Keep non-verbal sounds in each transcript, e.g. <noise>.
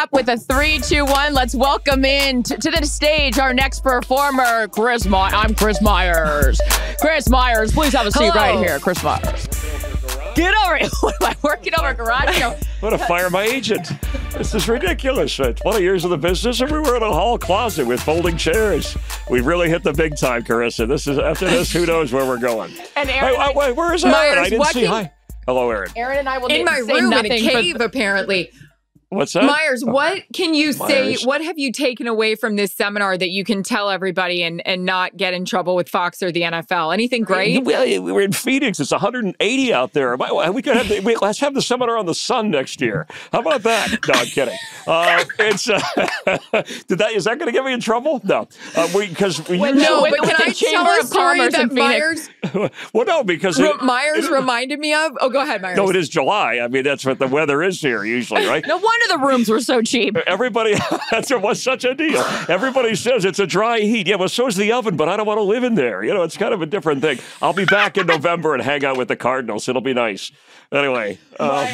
Up with a three, two, one. Let's welcome in to, to the stage our next performer, Chris. My- I'm Chris Myers. Chris Myers, please have a seat Hello. right here, Chris Myers. Get over it. <laughs> What am I working over garage? sale? I'm going to fire my agent. This is ridiculous. Uh, 20 years in the business, and we were in a hall closet with folding chairs. We really hit the big time, Charissa. This is after this. Who knows where we're going? And Hey, Erin, wait, wait, where is Erin? Myers, I didn't what see. Hi. Hello, Erin. Erin and I will in my say room in a nothing for cave, apparently. What's that? Myers, what can you say? What have you taken away from this seminar that you can tell everybody and, and not get in trouble with Fox or the NFL? Anything great? Well, we're in Phoenix. It's 180 out there. We could have the, let's have the seminar on the sun next year. How about that? <laughs> No, I'm kidding. Uh, it's uh, <laughs> did that is that going to get me in trouble? No, uh, because we, Well, No, but can I tell a story in that Phoenix. Myers, <laughs> well, no, because re- it, Myers reminded me of? Oh, go ahead, Myers. no, it is July. I mean, that's what the weather is here usually, right? No wonder the rooms were so cheap. Everybody, <laughs> that's it was such a deal. Everybody says it's a dry heat. Yeah, well, so's the oven, but I don't want to live in there. You know, it's kind of a different thing. I'll be back in November and hang out with the Cardinals. It'll be nice. Anyway, um,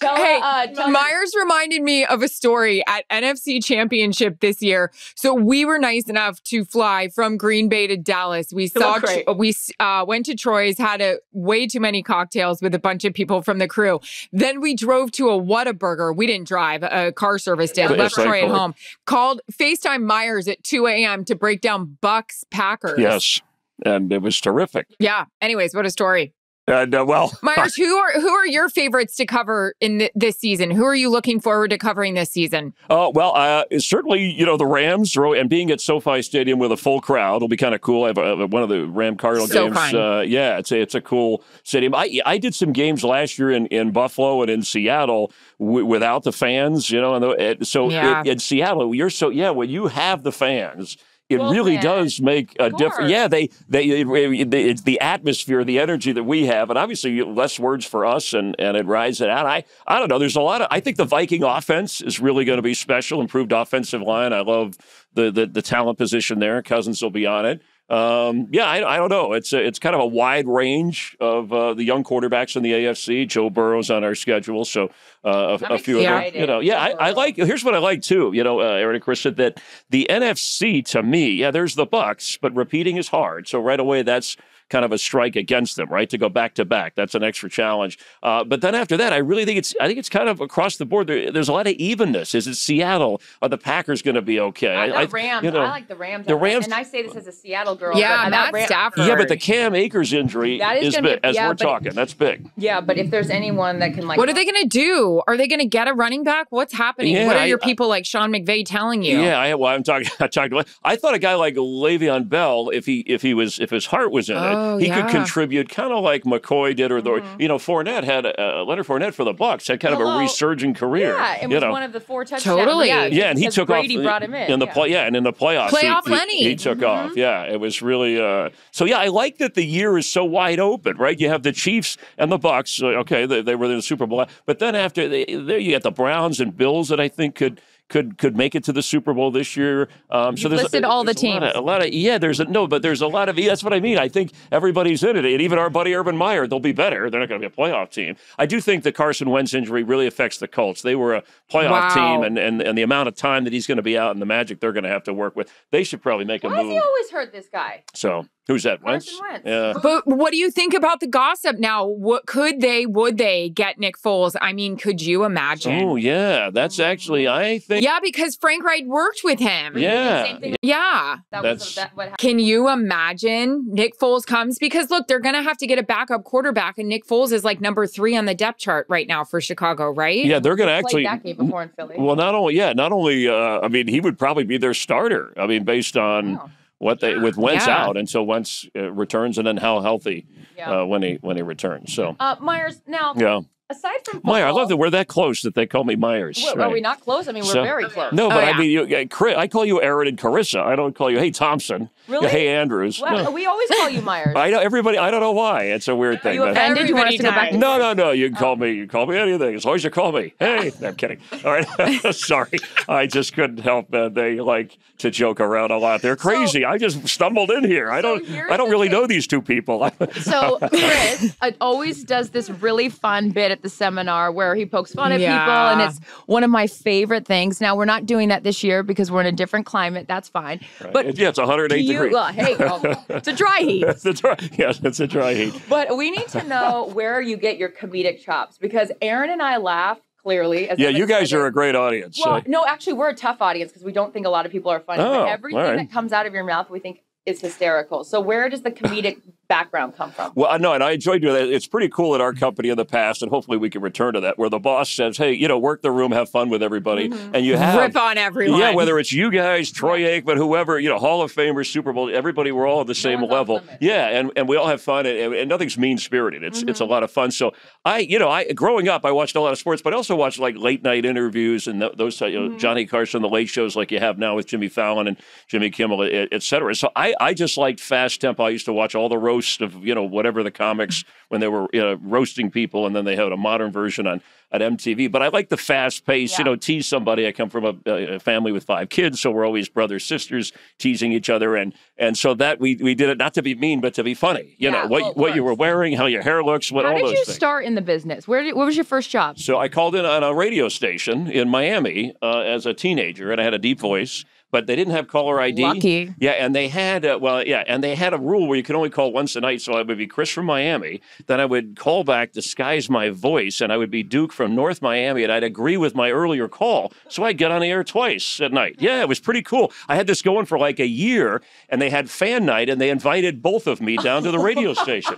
Tell, Hey, uh, tell Myers reminded me of a story at NFC Championship this year. So we were nice enough to fly from Green Bay to Dallas. We saw, look we uh, went to Troy's, had a way too many cocktails with a bunch of people from the crew. Then we drove to a Whataburger. We didn't drive; a car service did. Yeah, Left Troy at home. Called Facetime Myers at 2 a.m. to break down Bucs Packers. yes, and it was terrific. Yeah. Anyways, what a story. And uh, well, <laughs> Myers, who are who are your favorites to cover in th- this season? Who are you looking forward to covering this season? Oh well, uh, certainly you know the Rams and being at SoFi Stadium with a full crowd will be kind of cool. I have a, one of the Ram Cardinal So games. Uh, yeah, it's a it's a cool stadium. I I did some games last year in, in Buffalo and in Seattle w- without the fans. You know, and the, it, so Yeah. in, in Seattle, you're so yeah. When you have the fans. It Well, really does make a difference. Yeah, they they it, it- it's the atmosphere, the energy that we have, and obviously less words for us, and and it rides it out. I I don't know. There's a lot of. I think the Viking offense is really going to be special. Improved offensive line. I love the the, the talent position there. Cousins will be on it. Um, yeah, I, I don't know. It's a, it's kind of a wide range of uh, the young quarterbacks in the AFC. Joe Burrow's on our schedule, so uh, a, a few of excited. them. You know, yeah, I, I like. Here's what I like too. You know, uh, Erin and Chris said that the NFC to me, yeah, there's the Bucs, but repeating is hard. So right away, that's kind of a strike against them, right? To go back to back, that's an extra challenge. Uh, but then after that, I really think it's I think it's kind of across the board. There, there's a lot of evenness. Is it Seattle? Are the Packers going to be okay? I, I- the Rams. you know, I like the Rams. the Rams- and I say this as a Seattle girl. Yeah, but I Matt Ram- Stafford. Yeah, but the Cam Akers injury That is is gonna be- big, as yeah, we're but- talking. That's big. Yeah, but if there's anyone that can like, What are they going to do? Are they going to get a running back? What's happening? Yeah, what are I- your people like Sean McVay telling you? Yeah, I, well, I'm talking. <laughs> I talked. about- I thought a guy like Le'Veon Bell, if he if he was if his heart was in Oh, it, he yeah. could contribute, kind of like McCoy did, or the Mm-hmm. you know Fournette had uh, Leonard Fournette for the Bucs had kind of a resurging career. Yeah, it you was know. one of the four touchdowns. Totally. Yeah, yeah, and he took Brady off brought him in, in the yeah. play. Yeah, and in the playoffs, Playoff he, he- Lenny. he, took Mm-hmm. off. Yeah, it was really. Uh, so yeah, I like that the year is so wide open. Right, you have the Chiefs and the Bucs. uh, Okay, they, they were in the Super Bowl, but then after they, there you got the Browns and Bills that I think could. Could, could make it to the Super Bowl this year. Um, so there's listed all the there's a lot of- teams. A lot of yeah, there's a no, but there's a lot of yeah, that's what I mean. I think everybody's in it, and even our buddy Urban Meyer, they'll be better. They're not going to be a playoff team. I do think the Carson Wentz injury really affects the Colts. They were a playoff Wow. team, and, and and the amount of time that he's going to be out and the magic they're going to have to work with, they should probably make a Why has move. he always hurt this guy? So who's that? Carson Wentz. Yeah. But what do you think about the gossip now? What could they, would they get Nick Foles? I mean, could you imagine? Oh yeah, that's actually I think. Yeah, because Frank Reich worked with him. Yeah. Same thing. Yeah. That That's- was that, what happened. Can you imagine Nick Foles comes? Because look, they're going to have to get a backup quarterback, and Nick Foles is like number three on the depth chart right now for Chicago, right? Yeah, they're going to Played actually. that game before in Philly. Well, not only yeah, not only uh, I mean, he would probably be their starter. I mean, based on Wow. What they with Wentz Yeah. out until Wentz uh, returns, and then how healthy Yeah. uh, when he when he returns. So Uh, Myers. Now, yeah, aside from football, Meyer. I love that we're that close that they call me Myers. Well, right? Are we not close? I mean, we're So- very close. No, Oh, but I mean, you, uh, Chris, I call you Erin and Charissa. I don't call you Hey Thompson. Really? Hey Andrews. Well, No. we always call you Myers. I know everybody. I don't know why. It's a weird Are thing. you but- offended? You want us to go back? No, no, no. You can call me. You can call me anything as long as you call me. Hey, no, I'm kidding. All right, <laughs> sorry. I just couldn't help that they like to joke around a lot. They're crazy. I just stumbled in here. I So don't. here's I don't really thing. know these two people. <laughs> So So Chris always does this really fun bit at the seminar where he pokes fun at Yeah. people, and it's one of my favorite things. Now we're not doing that this year because we're in a different climate. That's fine. But yeah, it's 108 you, degrees. well, hey, girl, it's a dry heat. <laughs> It's a dry, yes, it's a dry heat. But we need to know where you get your comedic chops because Erin and I laugh clearly. As Yeah, you guys are a great audience. Well, Uh, no, actually, we're a tough audience because we don't think a lot of people are funny. Oh, but everything all right. that comes out of your mouth, we think is hysterical. So where does the comedic background come from? Well, I know, and I enjoyed doing that. It's pretty cool at our company in the past, and hopefully we can return to that, where the boss says, "Hey, you know, work the room, have fun with everybody," and you have Rip on everyone. Yeah, whether it's you guys, Troy Aikman, whoever, you know, Hall of Famers, Super Bowl, everybody, we're all at the same off level. Yeah, and, and we all have fun, and, and nothing's mean spirited. It's it's a Mm-hmm. lot of fun. So I, you know, I growing up, I watched a lot of sports, but I also watched like late night interviews and th- those, you know, Mm-hmm. Johnny Carson, the late shows like you have now with Jimmy Fallon and Jimmy Kimmel, et, et cetera. So I, I just liked fast tempo. I used to watch all the roasts of, you know, whatever the comics when they were you know, roasting people, and then they had a modern version on at MTV. But I like the fast pace, you know, tease somebody. I come from a, a family with five kids, so we're always brothers, sisters teasing each other, and and so that we we did it not to be mean, but to be funny. You Yeah, know what well, what you were wearing, how your hair looks, what How all did you things. start in the business? Where did, what was your first job? So I called in on a radio station in Miami uh, as a teenager, and I had a deep voice, but they didn't have caller ID. Lucky. Yeah, and they had uh, well, yeah, and they had a rule where you could only call once a night. So I would be Chris from Miami, then I would call back, disguise my voice, and I would be Duke from North Miami, and I'd agree with my earlier call, so I'd get on the air twice at night. Yeah, it was pretty cool. I had this going for like a year, and they had fan night, and they invited both of me down to the radio <laughs> station.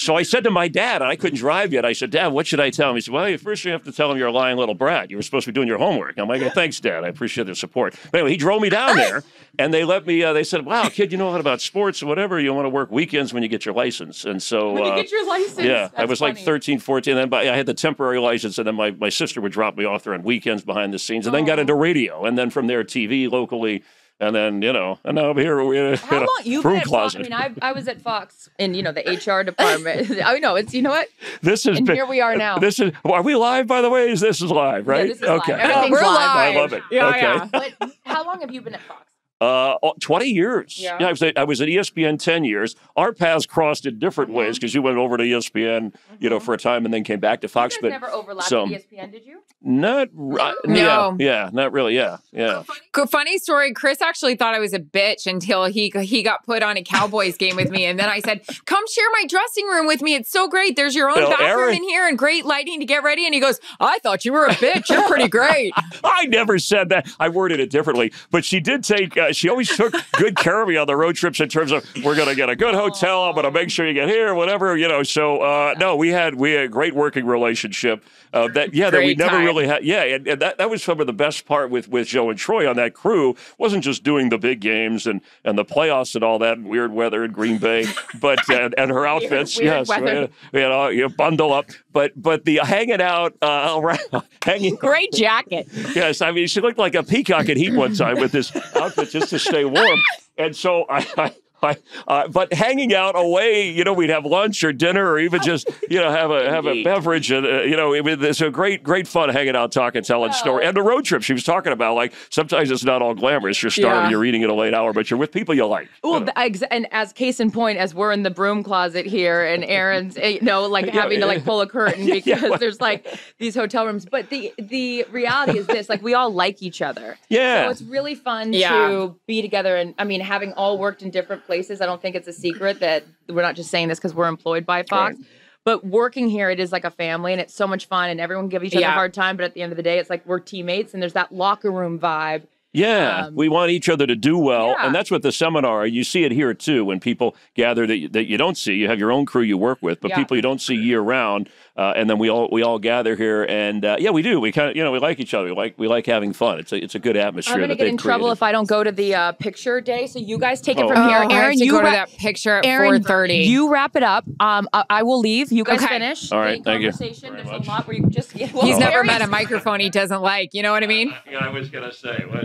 So I said to my dad, and I couldn't drive yet. I said, Dad, what should I tell him? He said, Well, first you have to tell him you're a lying little brat. You were supposed to be doing your homework. I'm like, Thanks, Dad. I appreciate the support. But anyway, he drove me down there, and they let me. Uh, they said, Wow, kid, you know a lot about sports or whatever. You want to work weekends when you get your license. And so, When you uh, get your license. yeah, I was like 13, 14. And then by, I had the temporary license, and then my, my sister would drop me off there on weekends behind the scenes, and then got into radio, and then from there TV locally, and then you know, and now I'm here. We're in How a long you've broom been at Fox? closet. I mean, I, I was at Fox in you know the HR department. <laughs> I know it's you know what, this is and here we are now. This is. Are we live? By the way, is this is live, right? this is live. okay. Everything's we're live. live. I love it. Yeah, okay. yeah. <laughs> but how long have you been at Fox? Uh, oh, 20 years. Yeah. I was, at, I was at ESPN 10 years. Our paths crossed in different ways because you went over to ESPN, you know, for a time and then came back to Fox. Mm-hmm. But never overlapped so- ESPN, did you? not, right. No. Yeah, yeah, not really. Yeah, yeah. Cool, Funny story. Chris actually thought I was a bitch until he he got put on a Cowboys game with me, and then I said, "Come share my dressing room with me. It's so great. There's your own Well, bathroom Erin- in here and great lighting to get ready." And he goes, "I thought you were a bitch. You're pretty great." <laughs> I never said that. I worded it differently, but she did take. Uh, she always took good care of me on the road trips in terms of we're going to get a good hotel. I'm going to make sure you get here, whatever you know. So uh, no, we had we had a great working relationship. Uh, that yeah, that we never time. really had. Yeah, and, and that, that was some of the best part with with Joe and Troy on that crew. wasn't just doing the big games and and the playoffs and all that and weird weather in Green Bay, but and, and her <laughs> outfits. weird yes, weather. we had- we had all, you know, bundle up. But but the hanging out uh, <laughs> around, hanging Great jacket. Yes, I mean she looked like a peacock at heat one time with this outfit <laughs> just to stay warm. And so I, I, <laughs> I uh, but hanging out away, you know, we'd have lunch or dinner or even just you know have a <laughs> have a beverage and uh, you know it, it's a great great fun hanging out, talking, telling story, and the road trip she was talking about. Like sometimes it's not all glamorous. You're starving, Yeah. you're eating at a late hour, but you're with people you like. Well, the, ex- and as case in point, as we're in the broom closet here, and Erin's, eh, you know, like <laughs> Yeah, having to like pull a curtain because yeah. there's like these hotel rooms. But the the reality is this: like we all like each other. Yeah. So it's really fun Yeah. to be together. And I mean, having all worked in different places, I don't think it's a secret <laughs> that we're not just saying this because we're employed by Fox. But working here, it is like a family, and it's so much fun, and everyone give each other Yeah. a hard time. But at the end of the day, it's like we're teammates, and there's that locker room vibe. Yeah, Um, we want each other to do well, Yeah. and that's what the seminar. You see it here too when people gather that you, that you don't see. You have your own crew you work with, but Yeah. people you don't see year round, uh, and then we all we all gather here, and uh, yeah, we do. We kind of you know we like each other. We like we like having fun. It's a it's a good atmosphere. I'm gonna get they've in trouble if I don't go to the uh, picture day. So you guys take it Oh. from here. Oh, I have Erin, to you go to that picture at Erin, 4:30. You wrap it up. Um, I, I will leave. You guys Okay. finish. All right, thank you There's a lot where you just. Yeah, well, He's never met a microphone he doesn't like. You know what I mean? Yeah, I was gonna say. well,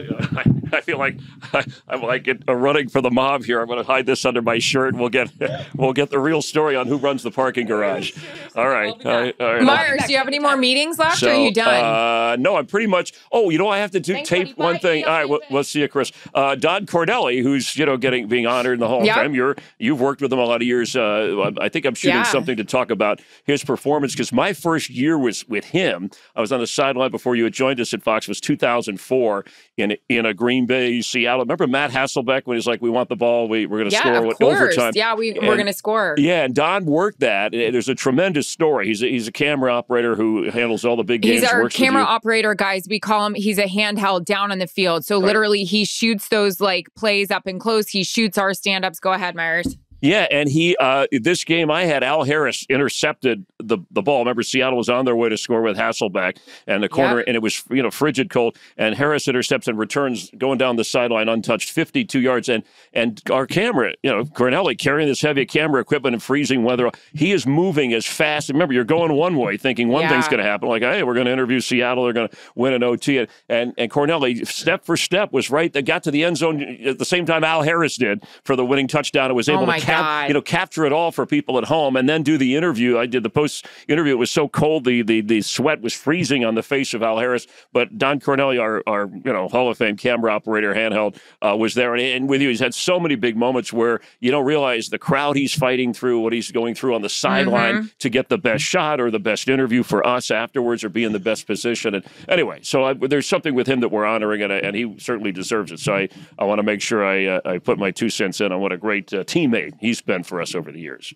I feel like <laughs> I, am like it, uh, running for the mob here. I'm going to hide this under my shirt. And we'll get <laughs> we'll get the real story on who runs the parking garage. All right, all right, all right. Myers, do you have any more meetings left? So, or are you done? Uh, no, I'm pretty much. Oh, you know, I have to do Thanks, tape buddy. one Bye. thing. All right, well, let's see you, Chris. Uh, Don Corneli, who's you know getting being honored in the Hall of yep. Fame. You're you've worked with him a lot of years. Uh, I think I'm shooting yeah. something to talk about his performance because my first year was with him. I was on the sideline before you had joined us at Fox. It Was 2004 in in a Green Bay, Seattle. Remember Matt Hasselbeck when he's like, "We want the ball. We we're going to yeah, score with overtime." Yeah, we we're going to score. Yeah, and Don worked that. Eh, there's a tremendous story. He's a, he's a camera operator who handles all the big games. He's our camera operator, guys. We call him. He's a handheld down on the field. So right. literally, he shoots those like plays up and close. He shoots our stand ups. Go ahead, Myers. Yeah, and he uh, this game I had Al Harris intercepted the the ball. Remember, Seattle was on their way to score with Hasselbeck and the corner, yep. and it was you know frigid cold. And Harris intercepts and returns going down the sideline untouched, fifty two yards. And and our camera, you know, Cornelli carrying this heavy camera equipment in freezing weather, he is moving as fast. Remember, you're going one way, thinking one yeah. thing's going to happen, like hey, we're going to interview Seattle, they're going to win an OT, and and, and Corneli step for step was right. They got to the end zone at the same time Al Harris did for the winning touchdown. and was able oh to cap, you know capture it all for people at home, and then do the interview. I did the post interview. It was so cold, the the the sweat was freezing on the face of Al Harris. But Don Cornelli, our our you know Hall of Fame camera operator, handheld, uh, was there, and, and with you, he's had so many big moments where you don't realize the crowd he's fighting through, what he's going through on the sideline mm-hmm. to get the best shot or the best interview for us afterwards, or be in the best position. And anyway, so I, there's something with him that we're honoring, and, and he certainly deserves it. So I I want to make sure I uh, I put my two cents in on what a great uh, teammate he's been for us over the years.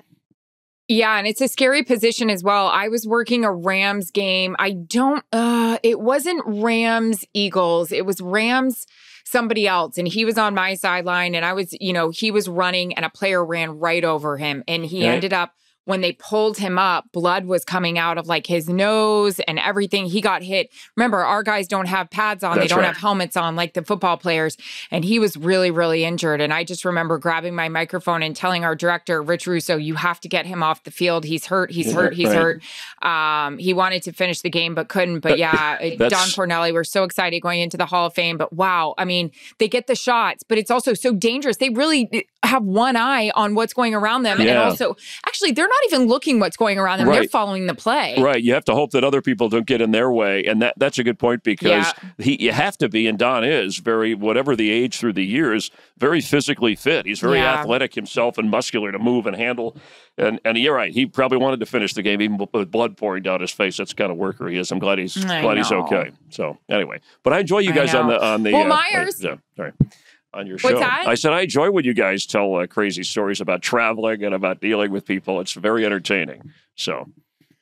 Yeah, and it's a scary position as well. I was working a Rams game. I don't uh it wasn't Rams Eagles. It was Rams somebody else and he was on my sideline and I was, you know, he was running and a player ran right over him and he right. ended up when they pulled him up, blood was coming out of like his nose and everything. He got hit. Remember, our guys don't have pads on, That's they don't right. have helmets on like the football players. And he was really, really injured. And I just remember grabbing my microphone and telling our director, Rich Russo, you have to get him off the field. He's hurt. He's hurt. He's right. hurt. Um, he wanted to finish the game, but couldn't. But yeah, <laughs> Don Cornelli, we're so excited going into the Hall of Fame. But wow, I mean, they get the shots, but it's also so dangerous. They really have one eye on what's going around them. Yeah. And also, actually, they're not even looking what's going around them. Right. They're following the play. Right. You have to hope that other people don't get in their way. And that that's a good point because yeah. he you have to be, and Don is very whatever the age through the years, very physically fit. He's very yeah. athletic himself and muscular to move and handle. And and you're right. He probably wanted to finish the game even with blood pouring down his face. That's the kind of worker he is. I'm glad he's I glad know. he's okay. So anyway, but I enjoy you guys on the on the. Well, uh, Myers. Uh, yeah, sorry on your show. I said I enjoy when you guys tell uh, crazy stories about traveling and about dealing with people. It's very entertaining. So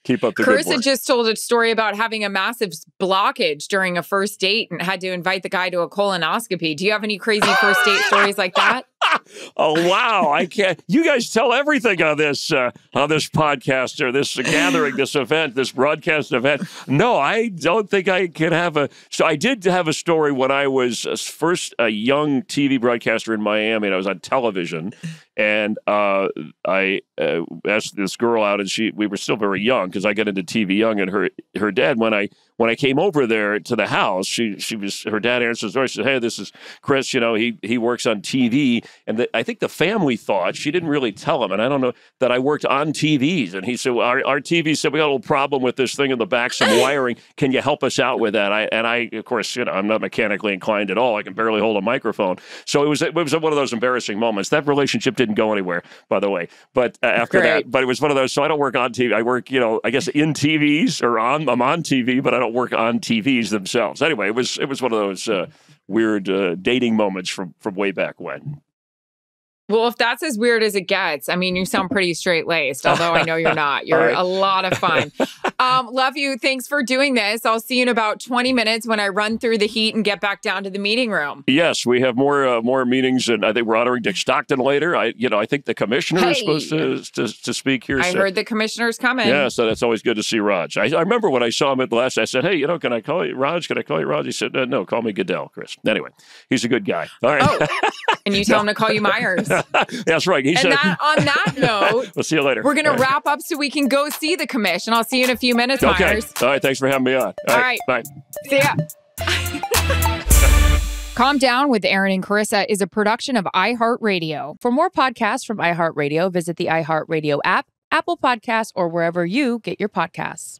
keep up the Chris good work. had just told a story about having a massive blockage during a first date and had to invite the guy to a colonoscopy. Do you have any crazy first date <laughs> stories like that? <laughs> oh wow! I can't. You guys tell everything on this uh, on this podcast or this gathering, this event, this broadcast event. No, I don't think I can have a. So I did have a story when I was uh, first a young TV broadcaster in Miami, and I was on television, and uh, I uh, asked this girl out, and she we were still very young because I got into TV young, and her her dad when I when I came over there to the house, she she was her dad answered the door. She said, "Hey, this is Chris. You know, he he works on TV." And the, I think the family thought she didn't really tell him, and I don't know that I worked on TVs. And he said, well, "Our our TV said we got a little problem with this thing in the back, some wiring. Can you help us out with that?" I and I, of course, you know, I'm not mechanically inclined at all. I can barely hold a microphone. So it was it was one of those embarrassing moments. That relationship didn't go anywhere, by the way. But uh, after Great. that, but it was one of those. So I don't work on TV. I work, you know, I guess in TVs or on I'm on TV, but I don't don't work on TVs themselves. Anyway, it was it was one of those uh, weird uh, dating moments from from way back when. Well, if that's as weird as it gets, I mean, you sound pretty straight laced, although I know you're not. <laughs> You're right. a lot of fun. Um, love you. Thanks for doing this. I'll see you in about 20 minutes when I run through the heat and get back down to the meeting room. Yes, we have more uh, more meetings, and I think we're honoring Dick <laughs> Stockton later. I, you know, I think the commissioner hey. is supposed to, to, to speak here. I so. heard the commissioner's coming. Yeah, so that's always good to see Raj. I, I, remember when I saw him at the last. I said, "Hey, you know, can I call you Raj? Can I call you Raj?" He said, "No, call me Goodell, Chris." Anyway, he's a good guy. All right. Oh, and you tell no. him to call you Myers. <laughs> <laughs> that's right. He and said, that, on that <laughs> note, we'll see you later. We're going to wrap up so we can go see the commission. I'll see you in a few minutes, okay. Myers. All right. Thanks for having me on. All, All right. right. Bye. See ya. <laughs> Calm Down with Erin and Charissa is a production of iHeartRadio. For more podcasts from iHeartRadio, visit the iHeartRadio app, Apple Podcasts, or wherever you get your podcasts.